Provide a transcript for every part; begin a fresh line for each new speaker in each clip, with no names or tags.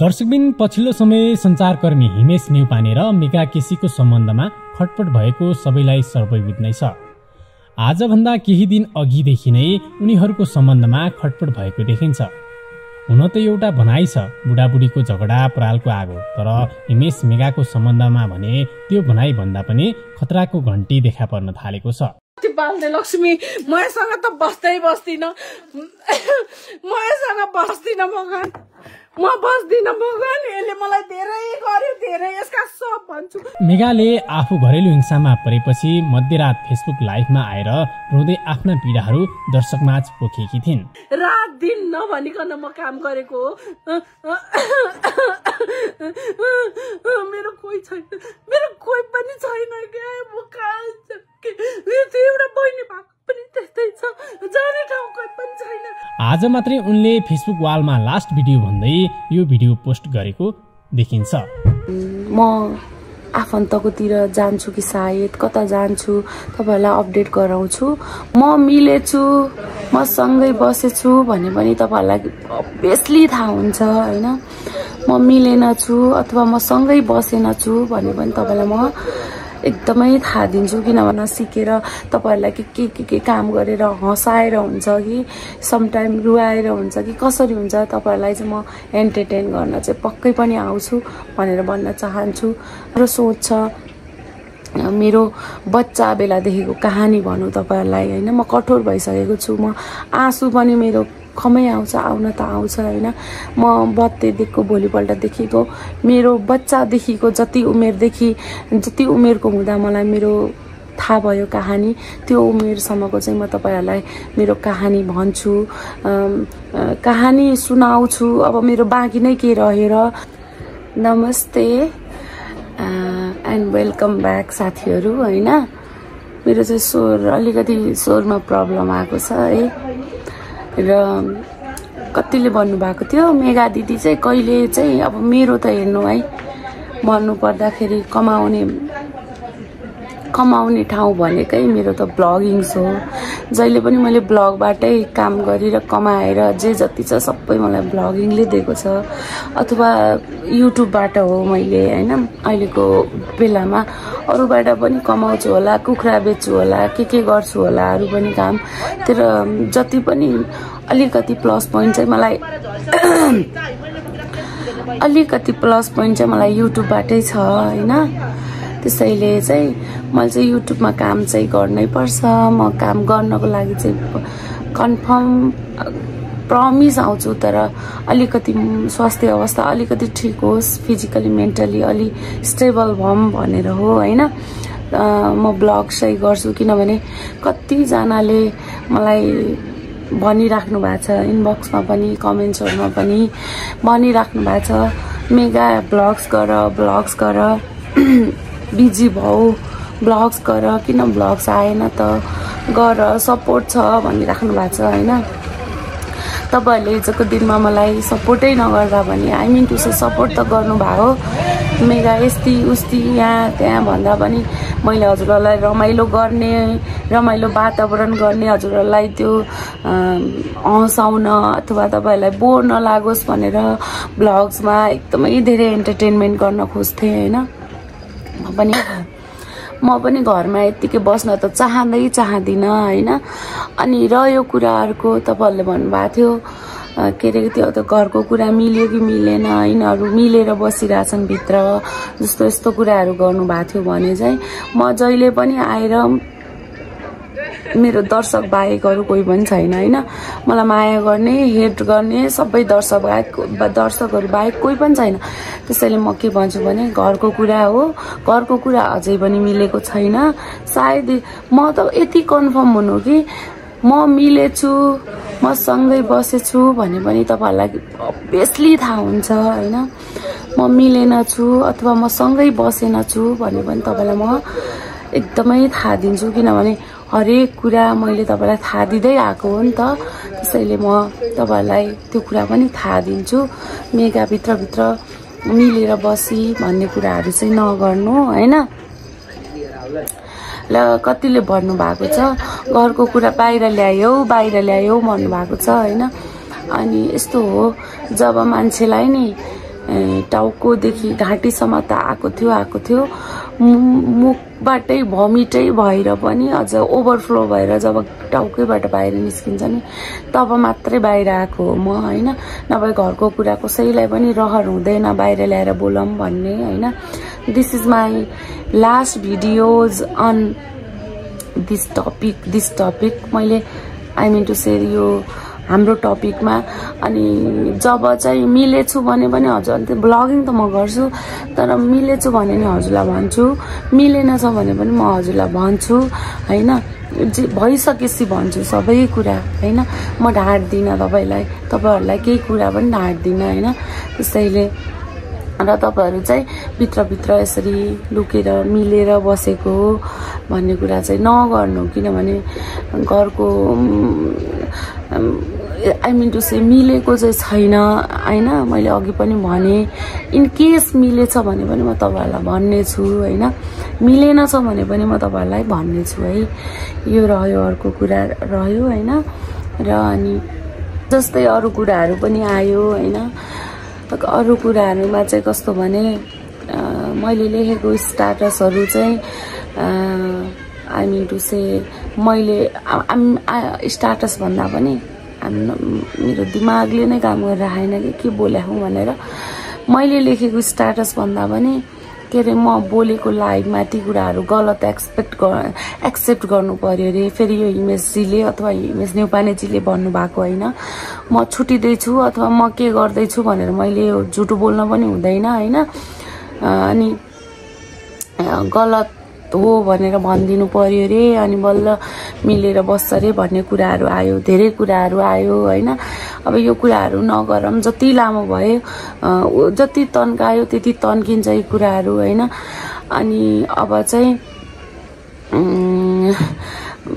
दर्शकबिन पछिल्लो समय सञ्चारकर्मी हिमेश नेउपाने र मेगा केसीको सम्बन्धमा खटपट भएको सबैलाई सर्वविद नै छ। आजभन्दा केही दिन अघिदेखि नै उनीहरूको सम्बन्धमा खटपट भएको देखिन्छ। हुन त एउटा भनाइ छ बुढाबुढीको झगडा परालको आगो तर हिमेश मेगाको सम्बन्धमा भने त्यो भनाइ भन्दा पनि खतराको घन्टी देखा पर्न थालेको छ।
बाल्ने लक्ष्मी? त बस्दै बस्दिनँ। बस्दिनँ मगन। म बस्दिनँ मगन यसले मलाई धेरै गर्यो धेरै यसका सब भन्छु।
मेगाले आफू घरेलु हिंसामा परेपछि मध्यरात फेसबुक लाइभमा आएर रुँदै आफ्ना पीडाहरू दर्शकमाझ पोखेकी थिइन्।
रात दिन नभनिकन म काम गरेको हो। मेरो कोही छैन मेरो कोही पनि छैन क्या म कहाँ एउटा बहिनी भएको
आज मात्रै उनले फेसबुक वालमा लास्ट भिडियो भन्दै यो भिडियो पोस्ट गरेको देखिन्छ।
म आफन्तकोतिर जान्छु कि सायद कता जान्छु तपाईँहरूलाई अपडेट गराउँछु। म मिलेछु म सँगै बसेछु भने पनि तपाईँहरूलाई अभियसली थाहा हुन्छ होइन? म मिलेन छु अथवा म सँगै बसेन छु भने पनि तपाईँलाई म एकदमै थाहा दिन्छु किनभने सिकेर तपाईँहरूलाई के के के काम गरेर हँसाएर हुन्छ कि समटाइम रुवाएर हुन्छ कि कसरी हुन्छ तपाईँहरूलाई चाहिँ म एन्टरटेन गर्न चाहिँ पक्कै पनि आउँछु भनेर भन्न चाहन्छु। र सोच छ मेरो बच्चा बेलादेखिको कहानी भनौँ तपाईँहरूलाई होइन? म कठोर भइसकेको छु। म आँसु पनि मेरो खमै आउँछ आउन त आउँछ होइन? म बत्तेदेखिको भोलिपल्टदेखिको मेरो बच्चादेखिको जति उमेरदेखि जति उमेरको हुँदा मलाई मेरो थाहा भयो कहानी त्यो उमेरसम्मको चाहिँ म तपाईँहरूलाई मेरो कहानी भन्छु। कहानी सुनाउँछु। अब मेरो बाँकी नै के रहेर। नमस्ते एन्ड वेलकम ब्याक साथीहरू होइन? मेरो चाहिँ स्वर अलिकति स्वरमा प्रब्लम आएको छ है? र कतिले भन्नुभएको थियो मेगा दिदी चाहिँ कहिले चाहिँ अब मेरो त हेर्नु है भन्नु पर्दाखेरि कमाउने कमाउने ठाउँ भनेकै मेरो त ब्लगिङ्स हो। जहिले पनि मैले ब्लगबाटै काम गरेर कमाएर जे जति छ सबै मलाई ब्लगिङले दिएको छ। अथवा युट्युबबाट हो मैले होइन अहिलेको बेलामा अरूबाट पनि कमाउँछु होला कुखुरा बेच्छु होला के के गर्छु होला अरू पनि काम। तर जति पनि अलिकति प्लस पोइन्ट चाहिँ मलाई अलिकति प्लस पोइन्ट चाहिँ मलाई युट्युबबाटै छ होइन। त्यसैले चाहिँ मैले चाहिँ युट्युबमा काम चाहिँ गर्नै पर्छ। म काम गर्नको लागि चाहिँ कन्फर्म प्रमिस आउँछु तर अलिकति स्वास्थ्य अवस्था अलिकति ठिक होस् फिजिकली मेन्टली अलि स्टेबल भम भनेर हो होइन? म ब्लग चाहिँ गर्छु किनभने कतिजनाले मलाई भनिराख्नु भएको छ इनबक्समा पनि कमेन्ट्सहरूमा पनि भनिराख्नु भएको छ मेगा ब्लग्स गर ब्लग्स गर। बिजी भाउ ब्लग्स गर किन ब्लग्स आएन त? गर सपोर्ट छ भनिराख्नु भएको छ होइन? तपाईँहरूले हिजोको दिनमा मलाई सपोर्टै नगर्दा भने I mean to say support त गर्नुभयो। मेगा यस्ती उस्ती यहाँ त्यहाँ भन्दा पनि मैले हजुरहरूलाई रमाइलो गर्ने रमाइलो वातावरण गर्ने हजुरहरूलाई त्यो हँसाउन अथवा तपाईँहरूलाई बोर नलागोस् भनेर ब्लग्समा एकदमै धेरै इन्टरटेनमेन्ट गर्न खोज्थेँ होइन? म पनि म पनि घरमा यत्तिकै बस्न त चाहँदै चाहँदिनँ होइन? अनि रह्यो कुराहरूको तपाईँहरूले भन्नुभएको थियो के अरे त्यो त घरको कुरा मिल्यो कि मिलेन यिनीहरू मिलेर बसिरहेछन् भित्र जस्तो यस्तो कुराहरू गर्नुभएको थियो भने चाहिँ म जहिले पनि आएर मेरो दर्शक बाहेक अरू कोही पनि छैन होइन? मलाई माया गर्ने हेट गर्ने सबै दर्शक बाहेक दर्शकहरू बाहेक कोही पनि छैन। त्यसैले म के भन्छु भने घरको कुरा हो। घरको कुरा अझै पनि मिलेको छैन। सायद म त यति कन्फर्म हुनु कि म मिलेछु म सँगै बसेछु भने पनि तपाईँहरूलाई अभियसली थाहा हुन्छ होइन? म मिलेन छु अथवा म सँगै बसेन छु भने पनि तपाईँलाई म एकदमै थाहा दिन्छु किनभने हरेक कुरा मैले तपाईँलाई थाहा दिँदै आएको हो नि त। त्यसैले म तपाईँहरूलाई त्यो कुरा पनि थाहा दिन्छु। मेगाभित्रभित्र मिलेर बसी भन्ने कुराहरू चाहिँ नगर्नु होइन? ल कतिले भन्नुभएको छ घरको कुरा बाहिर ल्यायो बाहिर ल्यायो भन्नुभएको छ होइन? अनि यस्तो हो जब मान्छेलाई नि टाउकोदेखि घाँटीसम्म त आएको थियो आएको थियो मुखबाटै भमिटै भएर पनि अझ ओभरफ्लो भएर जब टाउकैबाट बाहिर निस्किन्छ नि तब मात्रै बाहिर आएको हो म होइन? नभए घरको कुरा कसैलाई पनि रहर हुँदैन बाहिर ल्याएर बोलौँ भन्ने होइन? This is my last videos on this topic this topic मैले आई मिन टु सेयर यो हाम्रो टपिकमा अनि जब चाहिँ मिलेछु भने पनि हजुर त्यो ब्लगिङ त म गर्छु तर मिलेछु भने नि हजुरलाई भन्छु मिलेन छ भने पनि म हजुरलाई भन्छु होइन? जे भइसकेपछि भन्छु सबै कुरा होइन? म ढाँट्दिनँ तपाईँलाई तपाईँहरूलाई केही कुरा पनि ढाँट्दिनँ होइन? त्यसैले र तपाईँहरू चाहिँ भित्रभित्र यसरी लुकेर मिलेर बसेको हो भन्ने कुरा चाहिँ नगर्नु किनभने घरको आई मिन टु से मिलेको चाहिँ छैन। होइन मैले अघि पनि भने इन केस मिलेछ भने पनि म तपाईँहरूलाई भन्ने छु होइन? मिलेन छ भने पनि म तपाईँहरूलाई भन्ने छु है? यो रह्यो अर्को कुरा रह्यो होइन? र अनि जस्तै अरू कुराहरू पनि आयो होइन? अरू कुराहरूमा चाहिँ कस्तो भने मैले लेखेको स्टाटसहरू चाहिँ आई मिन टु से मैले स्टाटस भन्दा पनि मेरो दिमागले नै काम गरेर आएन कि के बोल्या भनेर मैले लेखेको स्टाटस भन्दा पनि के अरे म बोलेको लाइभमा ती कुराहरू गलत एक्सपेक्ट एक्सेप्ट गर्नु पर्यो अरे। फेरि यो हिमेशजीले अथवा हिमेश नेउपानेजीले भन्नुभएको होइन। म छुटिँदैछु अथवा म के गर्दैछु भनेर मैले झुटो बोल्न पनि हुँदैन होइन। अनि गलत हो भनेर भनिदिनु पर्यो अरे अनि बल्ल मिलेर बस्छ अरे भन्ने कुराहरू आयो धेरै कुराहरू आयो होइन। अब यो कुराहरू नगरौँ जति लामो भयो जति तन्कायो त्यति तन्किन्छ यी कुराहरू होइन। अनि अब चाहिँ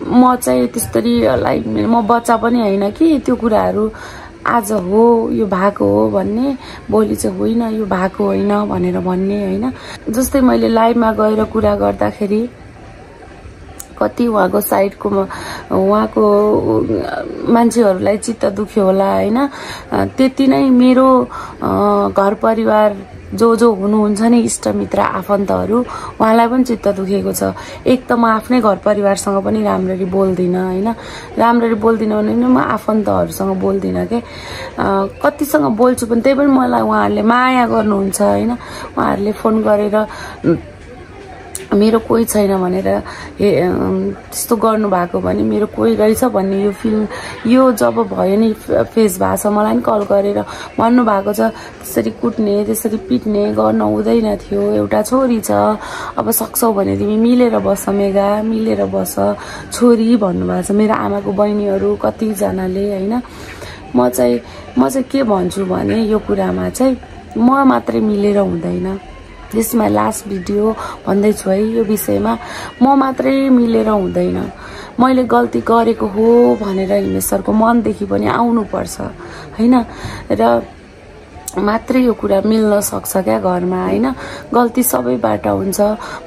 म चाहिँ त्यस्तरी लाइक म बच्चा पनि होइन कि त्यो कुराहरू। आज हो यो भएको हो भन्ने भोलि चाहिँ होइन यो भएको होइन भनेर भन्ने होइन। जस्तै मैले लाइभमा गएर कुरा गर्दाखेरि कति उहाँको साइडको उहाँको मान्छेहरूलाई चित्त दुख्यो होला होइन। त्यति नै मेरो घर परिवार जो जो हुनुहुन्छ नि इष्टमित्र आफन्तहरू उहाँलाई पनि चित्त दुखेको छ। एक त म आफ्नै घर परिवारसँग पनि राम्ररी बोल्दिनँ होइन? राम्ररी बोल्दिनँ भने पनि म आफन्तहरूसँग बोल्दिनँ के? कतिसँग बोल्छु पनि त्यही पनि मलाई उहाँहरूले माया गर्नुहुन्छ होइन? उहाँहरूले फोन गरेर मेरो कोही छैन भनेर त्यस्तो गर्नुभएको भने मेरो कोही रहेछ भन्ने यो फिल्म यो जब भयो नि फेस छ मलाई पनि कल गरेर भन्नुभएको छ त्यसरी कुट्ने त्यसरी पिट्ने गर्न हुँदैन थियो एउटा छोरी छ अब सक्छौ भने तिमी मिलेर बस मेगा मिलेर बस छोरी भन्नुभएको छ। मेरो आमाको बहिनीहरू कतिजनाले होइन? म चाहिँ म चाहिँ के भन्छु भने यो कुरामा चाहिँ म मात्रै मिलेर हुँदैन। दिस माई लास्ट भिडियो भन्दैछु है यो विषयमा। म मात्रै मिलेर हुँदैन। मैले गल्ती गरेको हो भनेर हिमेश सरको मनदेखि पनि आउनुपर्छ होइन? र मात्रै यो कुरा मिल्न सक्छ क्या घरमा होइन? गल्ती सबैबाट हुन्छ।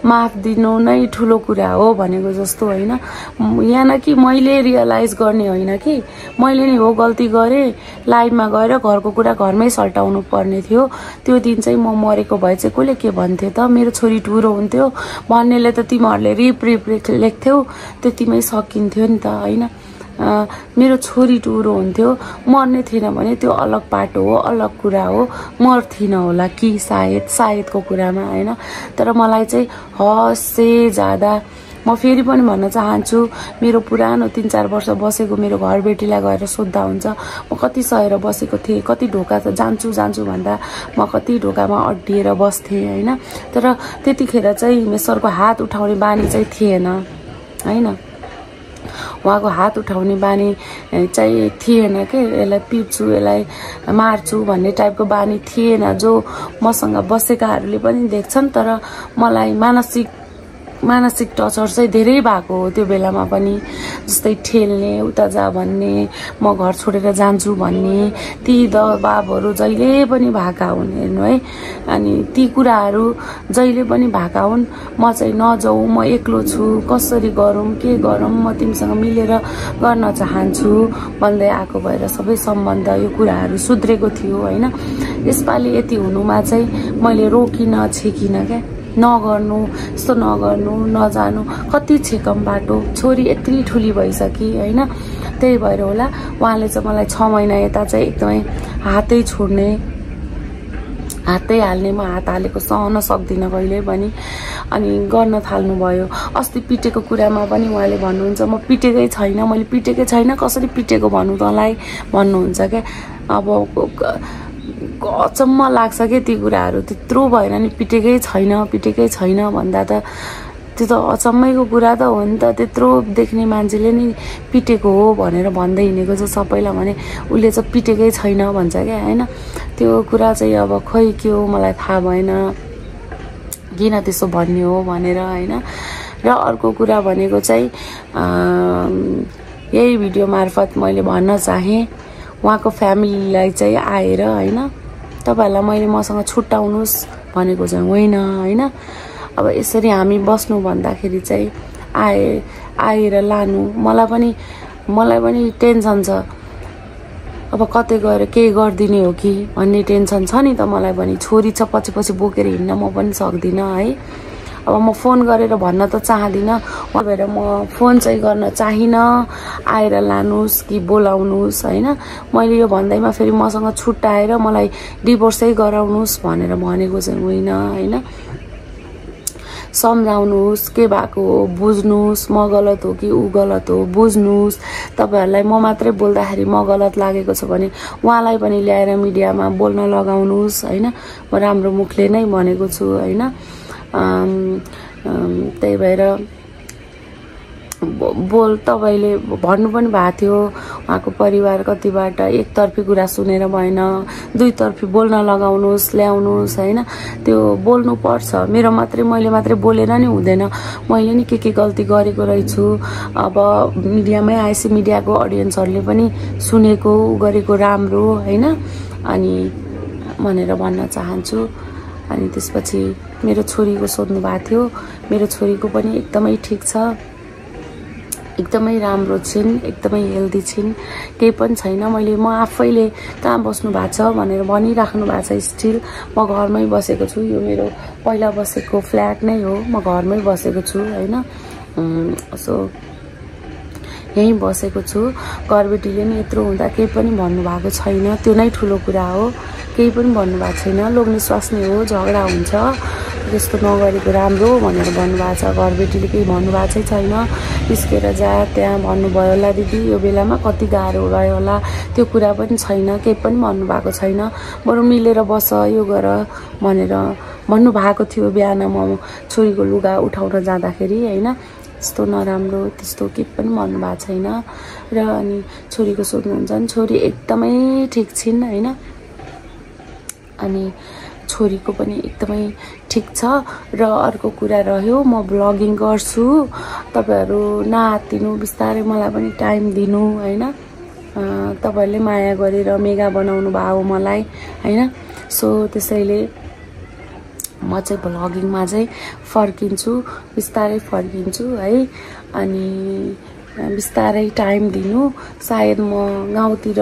माफ दिनु नै ठुलो कुरा हो भनेको जस्तो होइन? यहाँ न कि मैले रियलाइज गर्ने होइन कि? मैले नि हो गल्ती गरेँ। लाइभमा गएर घरको कुरा घरमै सल्टाउनु पर्ने थियो। त्यो दिन चाहिँ म मरेको भए चाहिँ कसले के भन्थ्यो त? मेरो छोरी टुरो हुन्थ्यो। भन्नेले त तिमीहरूले रिप रिप लेख्थ्यौ। त्यतिमै सकिन्थ्यो नि त होइन? मेरो छोरी टुरो हुन्थ्यो। मर्ने थिएन भने त्यो अलग पाटो हो अलग कुरा हो। मर्थिनँ होला कि सायद? सायदको कुरामा होइन? तर मलाई चाहिँ हसे ज्यादा म फेरि पनि भन्न चाहन्छु मेरो पुरानो तिन चार वर्ष बसेको मेरो घरबेटीलाई गएर सोद्धा हुन्छ। म कति सहेर बसेको थिएँ कति ढोका त जान्छु जान्छु भन्दा म कति ढोकामा अड्डिएर बस्थेँ होइन? तर त्यतिखेर चाहिँ मेसरको हात उठाउने बानी चाहिँ थिएन होइन? उहाँको हात उठाउने बानी चाहिँ थिएन के? यसलाई पिट्छु यसलाई मार्छु भन्ने टाइपको बानी थिएन। जो मसँग बसेकाहरूले पनि देख्छन् तर मलाई मानसिक मानसिक टर्चर चाहिँ धेरै भएको हो त्यो बेलामा पनि। जस्तै ठेल्ने उता जा भन्ने म घर छोडेर जान्छु भन्ने ती दबाबहरू जहिले पनि भएका हुन् हेर्नु है। अनि ती कुराहरू जहिले पनि भएका हुन् म चाहिँ नजाउँ म एक्लो छु कसरी गरौँ के गरौँ म तिमीसँग मिलेर गर्न चाहन्छु भन्दै आएको भएर सबै सम्बन्ध यो कुराहरू सुध्रेको थियो होइन। यसपालि यति हुनुमा चाहिँ मैले रोकिनँ छेकिनँ क्या। नगर्नु यस्तो नगर्नु नजानु कति छेकम बाटो छोरी यति ठुली भइसके होइन? त्यही भएर होला उहाँले चाहिँ मलाई छ महिना यता चाहिँ एकदमै हातै छोड्ने हातै हाल्ने म हात हालेको सहन सक्दिनँ कहिले पनि। अनि गर्न थाल्नुभयो। अस्ति पिटेको कुरामा पनि उहाँले भन्नुहुन्छ म पिटेकै छैन मैले पिटेकै छैन कसरी पिटेको भन्नु तँलाई? भन्नुहुन्छ क्या। अब अचम्म लाग्छ क्या ती कुराहरू? त्यत्रो भएर नि पिटेकै छैन पिटेकै छैन भन्दा त त्यो त अचम्मैको कुरा त हो नि त। त्यत्रो देख्ने मान्छेले नि पिटेको हो भनेर भन्दै हिँडेको छ सबैलाई भने उसले चाहिँ पिटेकै छैन भन्छ क्या होइन? त्यो कुरा चाहिँ अब खै के हो मलाई थाहा भएन। किन त्यसो भन्ने हो भनेर होइन? र अर्को कुरा भनेको चाहिँ यही भिडियो मार्फत मैले भन्न चाहेँ उहाँको फ्यामिलीलाई चाहिँ आएर होइन तपाईँहरूलाई मैले मसँग छुट्याउनुहोस् भनेको चाहिँ होइन होइन। अब यसरी हामी बस्नु भन्दाखेरि चाहिँ आए आएर लानु। मलाई पनि मलाई पनि टेन्सन छ। अब कतै गएर केही गरिदिने हो कि भन्ने टेन्सन छ नि त मलाई पनि। छोरी छ पछि पछि बोकेर हिँड्न म पनि सक्दिनँ है। अब म फोन गरेर भन्न त चाहदिनँ। भएर म फोन चाहिँ गर्न चाहिनँ। आएर लानुहोस् कि बोलाउनुहोस् होइन? मैले यो भन्दैमा फेरि मसँग छुट्याएर मलाई डिभोर्सै गराउनुहोस् भनेर भनेको चाहिँ होइन होइन? सम्झाउनुहोस् के भएको हो बुझ्नुहोस् म गलत हो कि ऊ गलत हो बुझ्नुहोस्। तपाईँहरूलाई म मात्रै बोल्दाखेरि म गलत लागेको छ भने उहाँलाई पनि ल्याएर मिडियामा बोल्न लगाउनुहोस् होइन? म राम्रो मुखले नै भनेको छु होइन? त्यही भएर बोल तपाईँले भन्नु पनि भएको थियो। उहाँको परिवार कतिबाट एकतर्फी कुरा सुनेर भएन दुईतर्फी बोल्न लगाउनुहोस् ल्याउनुहोस् होइन? त्यो बोल्नु पर्छ मेरो मात्रै मैले मात्रै बोलेर नि हुँदैन। मैले नि के के गल्ती गरेको रहेछु। अब मिडियामै आएपछि मिडियाको अडियन्सहरूले पनि सुनेको गरेको राम्रो होइन? अनि भनेर भन्न चाहन्छु। अनि त्यसपछि मेरो छोरीको सोध्नु भएको थियो। मेरो छोरीको पनि एकदमै ठिक छ। एकदमै राम्रो छिन् एकदमै हेल्दी छिन्। केही पनि छैन। मैले म आफैले कहाँ बस्नु भएको छ भनेर भनिराख्नु भएको छ स्टिल म घरमै बसेको छु। यो मेरो पहिला बसेको फ्ल्याट नै हो। म घरमै बसेको छु होइन? सो यहीँ बसेको छु। घरबेटीले नि यत्रो हुँदा केही पनि भन्नुभएको छैन। त्यो नै ठुलो कुरा हो। केही पनि भन्नुभएको छैन। लोग्ने स्वास्नी हो झगडा हुन्छ। त्यस्तो नगरेको राम्रो भनेर भन्नुभएको छ। घरबेटीले केही भन्नुभएको चाहिँ छैन। निस्केर जा त्यहाँ भन्नुभयो होला दिदी। यो बेलामा कति गाह्रो रह्यो होला। त्यो कुरा पनि छैन। केही पनि भन्नुभएको छैन। बरु मिलेर बस यो गर भनेर भन्नुभएको थियो बिहान म छोरीको लुगा उठाउन जाँदाखेरि होइन? त्यस्तो नराम्रो त्यस्तो केही पनि भन्नुभएको छैन। र अनि छोरीको सोध्नुहुन्छ नि छोरी एकदमै ठिक छिन् होइन? अनि छोरीको पनि एकदमै ठिक छ। र अर्को कुरा रह्यो म ब्लगिङ गर्छु। तपाईँहरू नहातिनु बिस्तारै मलाई पनि टाइम दिनु होइन? तपाईँहरूले माया गरेर मेगा बनाउनु भयो मलाई होइन? सो त्यसैले म चाहिँ भ्लगिङमा चाहिँ फर्किन्छु बिस्तारै फर्किन्छु है। अनि बिस्तारै टाइम दिनु। सायद म गाउँतिर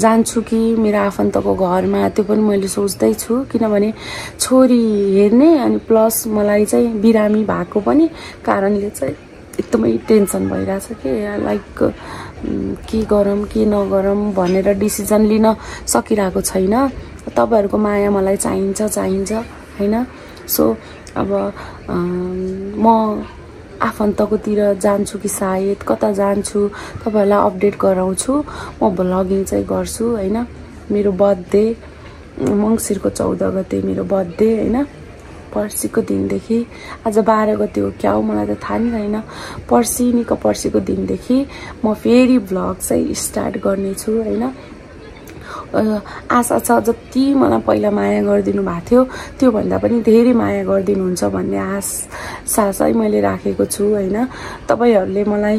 जान्छु कि मेरो आफन्तको घरमा त्यो पनि मैले सोच्दैछु। किनभने छोरी हेर्ने अनि प्लस मलाई चाहिँ बिरामी भएको पनि कारणले चाहिँ एकदमै टेन्सन भइरहेछ कि। लाइक के गरौँ के नगरौँ भनेर डिसिजन लिन सकिरहेको छैन। तपाईँहरूको माया मलाई चाहिन्छ चाहिन्छ। होइन? सो अब म आफन्तकोतिर जान्छु कि सायद कता जान्छु तपाईँहरूलाई अपडेट गराउँछु। म भ्लगिङ चाहिँ गर्छु होइन? मेरो बर्थडे मङ्सिरको चौध गते मेरो बर्थडे होइन? पर्सिको दिनदेखि आज बाह्र गते हो क्या हो? मलाई त थाहा नै छैन। पर्सि निको पर्सिको दिनदेखि म फेरि भ्लग चाहिँ स्टार्ट गर्नेछु होइन? आशा छ जति मलाई पहिला माया गरिदिनु भएको थियो त्योभन्दा पनि धेरै माया गरिदिनुहुन्छ भन्ने आशा चाहिँ मैले राखेको छु होइन। तपाईँहरूले मलाई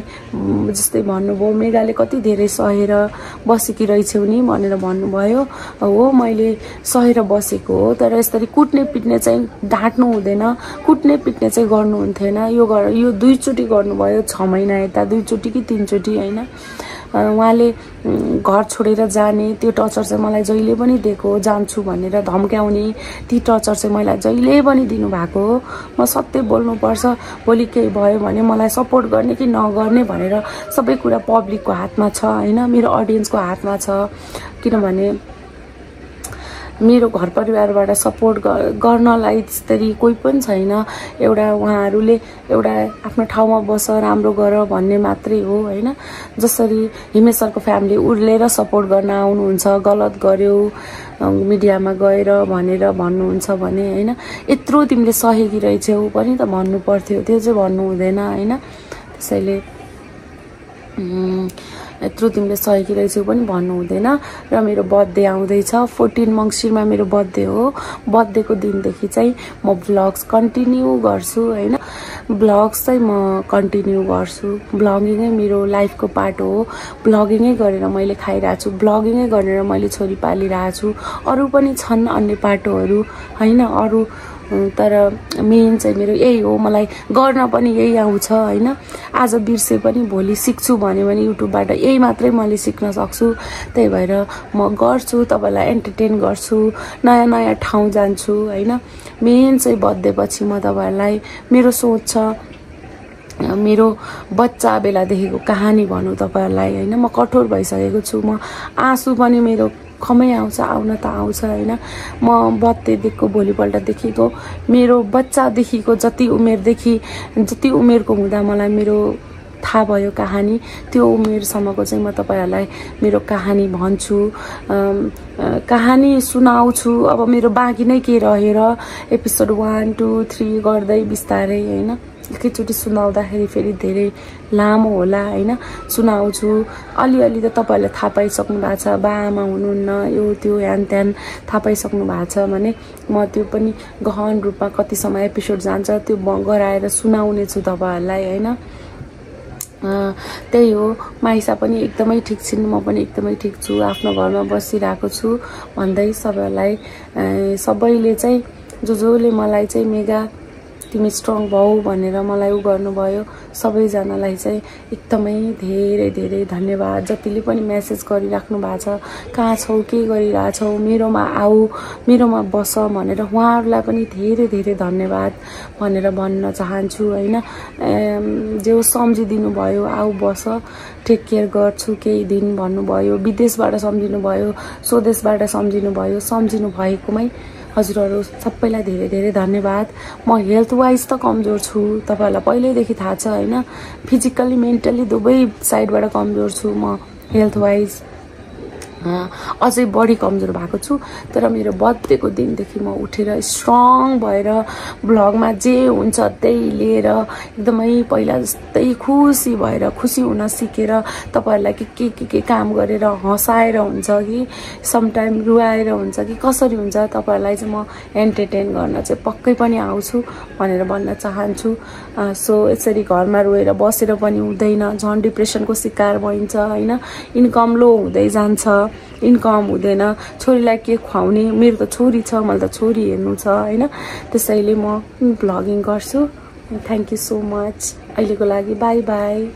जस्तै भन्नुभयो मेगाले कति धेरै सहेर बसेकी रहेछौ नि भनेर भन्नुभयो। हो मैले सहेर बसेको हो तर यसरी कुट्ने पिट्ने चाहिँ ढाँट्नु हुँदैन कुट्ने पिट्ने चाहिँ गर्नुहुन्थेन यो गर यो दुईचोटि गर्नुभयो छ महिना यता दुईचोटि कि तिनचोटि होइन। उहाँले घर छोडेर जाने त्यो टर्चर चाहिँ मलाई जहिले पनि दिएको जान्छु भनेर धम्क्याउने ती टर्चर चाहिँ मलाई जहिले पनि दिनुभएको हो। म सत्य बोल्नुपर्छ भोलि केही भयो भने मलाई सपोर्ट गर्ने कि नगर्ने भनेर सबै कुरा पब्लिकको हातमा छ होइन? मेरो अडियन्सको हातमा छ। किनभने मेरो घर परिवारबाट सपोर्ट गर्नलाई त्यसरी कोही पनि छैन। एउटा उहाँहरूले एउटा आफ्नो ठाउँमा बस राम्रो गर भन्ने मात्रै हो होइन? जसरी हिमेश सरको फ्यामिली उर्लेर सपोर्ट गर्न आउनुहुन्छ गलत गर्यो मिडियामा गएर भनेर भन्नुहुन्छ भने होइन? यत्रो तिमीले सहेकी रहेछौ पनि त भन्नु पर्थ्यो त्यो चाहिँ भन्नु हुँदैन होइन? त्यसैले यत्रो तिमीले सहेकी रहेछौ पनि भन्नु हुँदैन र मेरो बर्थडे आउँदैछ। फोर्टिन मङ्सिरमा मेरो बर्थडे हो। बर्थडेको दिनदेखि चाहिँ म ब्लग्स कन्टिन्यू गर्छु होइन? ब्लग्स चाहिँ म कन्टिन्यू गर्छु। ब्लगिङै मेरो लाइफको पार्ट हो। ब्लगिङै गरेर मैले खाइरहेको छु। ब्लगिङै गरेर मैले छोरी पालिरहेको छु। अरू पनि छन् अन्य पाटोहरू होइन? अरू तर मेन चाहिँ मेरो यही हो। मलाई गर्न पनि यही आउँछ होइन? आज बिर्से पनि भोलि सिक्छु भन्यो भने युट्युबबाट यही मात्रै मैले सिक्न सक्छु। त्यही भएर म गर्छु तपाईँलाई एन्टरटेन गर्छु नयाँ नयाँ ठाउँ जान्छु होइन? मेन चाहिँ बर्थडेपछि म तपाईँहरूलाई मेरो सोच छ मेरो बच्चा बेलादेखिको कहानी भनौँ तपाईँहरूलाई होइन? म कठोर भइसकेको छु। म आँसु पनि मेरो खमै आउँछ आउन त आउँछ होइन? म बर्थडेदेखिको भोलिपल्टदेखिको मेरो बच्चादेखिको जति उमेरदेखि जति उमेरको हुँदा मलाई मेरो थाहा भयो कहानी त्यो उमेरसम्मको चाहिँ म तपाईँहरूलाई मेरो कहानी भन्छु। कहानी सुनाउँछु। अब मेरो बाँकी नै के रहेर एपिसोड वान टू थ्री गर्दै बिस्तारै होइन? एकैचोटि सुनाउँदाखेरि फेरि धेरै लामो होला होइन? सुनाउँछु। अलिअलि त तपाईँहरूले थाहा पाइसक्नु भएको छ बा आमा हुनुहुन्न यो त्यो ह्यान त्यान थाहा पाइसक्नु भएको छ भने म त्यो पनि गहन रूपमा कतिसम्म एपिसोड जान्छ त्यो गराएर सुनाउने छु तपाईँहरूलाई होइन? त्यही हो। माइसा पनि एकदमै ठिक छिन् म पनि एकदमै ठिक छु आफ्नो घरमा बसिरहेको छु। भन्दै सबैलाई सबैले चाहिँ जो जसले मलाई चाहिँ मेगा तिमी स्ट्रङ भौ भनेर मलाई उ गर्नुभयो। सबैजनालाई चाहिँ एकदमै धेरै धेरै धन्यवाद। जतिले पनि मेसेज गरिराख्नु भएको छ कहाँ छौ? के गरिरहेछौ? मेरोमा आऊ मेरोमा बस भनेर उहाँहरूलाई पनि धेरै धेरै धन्यवाद भनेर भन्न चाहन्छु होइन? जे सम्झिदिनु भयो आऊ बस टेक केयर गर्छु केही दिन भन्नुभयो विदेशबाट सम्झिनु भयो स्वदेशबाट सम्झिनु भयो सम्झिनु भएकोमै हजुरहरू सबैलाई धेरै धेरै धन्यवाद। म हेल्थ वाइज त कमजोर छु तपाईँहरूलाई पहिल्यैदेखि थाहा छ होइन? फिजिकल्ली मेन्टल्ली दुवै साइडबाट कमजोर छु म हेल्थ वाइज अझै बढी कमजोर भएको छु। तर मेरो बर्थडेको दिनदेखि म उठेर स्ट्रङ भएर ब्लगमा जे हुन्छ त्यही लिएर एकदमै पहिला जस्तै खुसी भएर खुसी हुन सिकेर तपाईँहरूलाई के के के के काम गरेर हँसाएर हुन्छ कि समटाइम रुवाएर हुन्छ कि कसरी हुन्छ तपाईँहरूलाई चाहिँ म एन्टरटेन गर्न चाहिँ पक्कै पनि आउँछु भनेर भन्न चाहन्छु। सो यसरी घरमा रोएर बसेर पनि हुँदैन झन् डिप्रेसनको शिकार भइन्छ होइन? इन्कम लो हुँदै जान्छ। इन्कम हुँदैन। छोरीलाई के खुवाउने? मेरो त छोरी छ मैले त छोरी हेर्नु छ होइन? त्यसैले म भ्लगिङ गर्छु। थ्याङ्क यू सो मच अहिलेको लागि बाई बाई